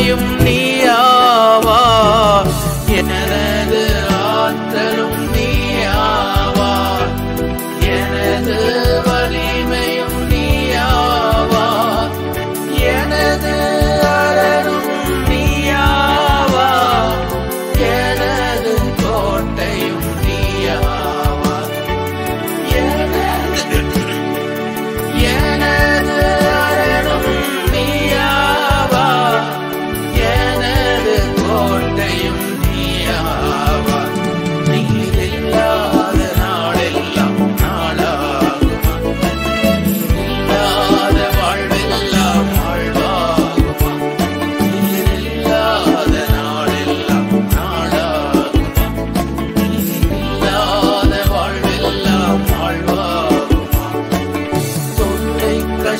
துணையும் நீயாவா என